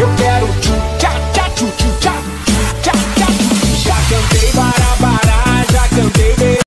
you can